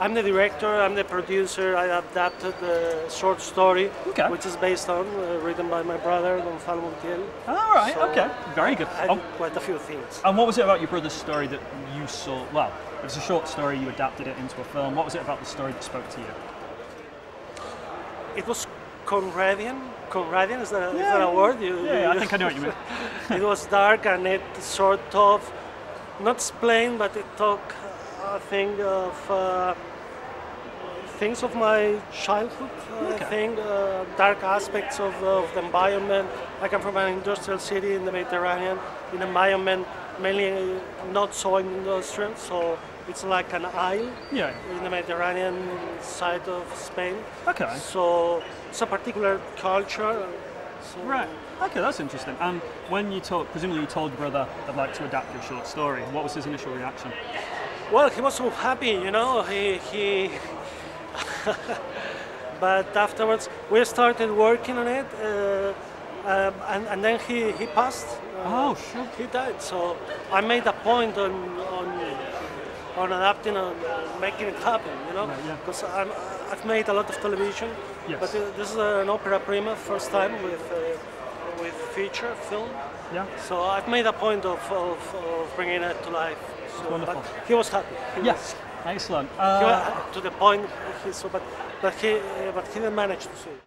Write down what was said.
I'm the director, I'm the producer. I adapted the short story, Okay. which is based on, uh, written by my brother, Gonzalo Montiel. All right, So, okay, very good. I Oh, did quite a few things. and what was it about your brother's story that you saw? Well, it was a short story. You adapted it into a film. What was it about the story that spoke to you? It was Conradian. Conradian is that, is Yeah, that a word? You, Yeah, you- I think I know what you mean. it was dark and it sort of not explained, but it talked, I think, of uh, things of my childhood. I Okay. think uh, dark aspects of, of the environment. I come from an industrial city in the Mediterranean, in an environment mainly uh, not so industrial, so it's like an isle Yeah. in the Mediterranean side of Spain. Okay. So it's a particular culture. So Right. Okay, that's interesting. And when you told, presumably you told your brother, "I'd like to adapt your short story." What was his initial reaction? Well, he was so happy, you know. He he. but afterwards, we started working on it, uh, um, and, and then he he passed. Uh, Oh, sure. He died. So I made a point on on on adapting and making it happen, you know. Right, yeah. Because I'm I've made a lot of television, Yes. but uh, this is an opera prima, first time with uh, with feature film. Yeah. So I've made a point of, of, of bringing it to life. So, Wonderful. He was happy. He Yes. Excellent. was- he Uh, wa- to the point, he, so, but, but, he, but he didn't manage to see it.